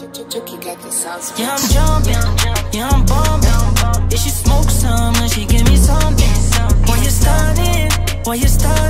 Yeah, I'm jumping. Yeah, I'm bumping. If she smoke some, then she give me something. Why you starting? Why you starting?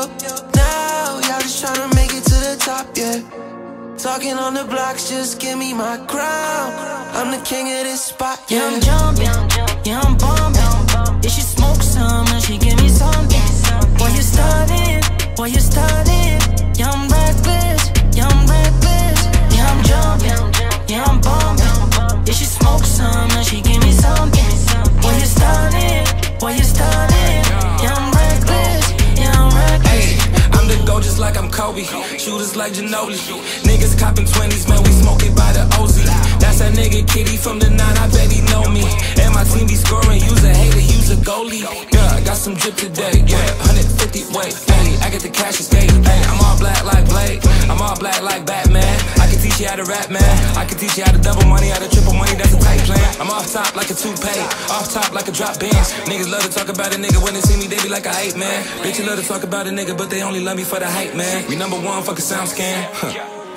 Now, y'all just tryna make it to the top, yeah. Talking on the blocks, just give me my crown. I'm the king of this spot, Yeah, yeah. I'm jumping. Yeah, I'm bumping. If she smoke some, then she give me something. Why you starting? Why you starting? Yeah, I'm reckless. Yeah, I'm reckless. Yeah, I'm jumping. Yeah, I'm bumping. If she smoke some, then she give me something. Why you starting? Why you starting? Like I'm Kobe. Shooters like Ginobili. Niggas copping 20s, man, we smoke it by the OZ. That's that nigga Kitty from the 9, I bet he know me. And my team be scoring, use a hater, use a goalie. Yeah, I got some drip today, yeah, 150 weight. Hey, I get the cash escape. Hey, I'm all black like Blade. I'm all black like Batman. I can teach you how to rap, man. I can teach you how to double money, how to triple money, that's a tight plan. Top like a toupee, off top like a drop bands. Niggas love to talk about a nigga when they see me, they be like a hype man. Bitches love to talk about a nigga, but they only love me for the hype, man. We number one, fucking SoundScan. Huh.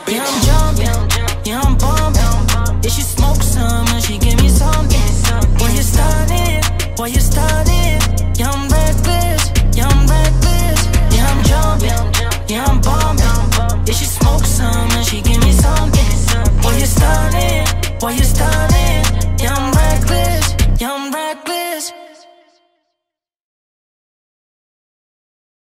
Yeah, I'm jumping. Yeah, I'm bumping. If she smoke some, then she give me something. Why you starting? Why you starting? Yeah, I'm reckless. Yeah, I'm reckless. Yeah, I'm jumping. Yeah, I'm bumping. If she smoke some, then she give me something. Why you starting? Why you starting?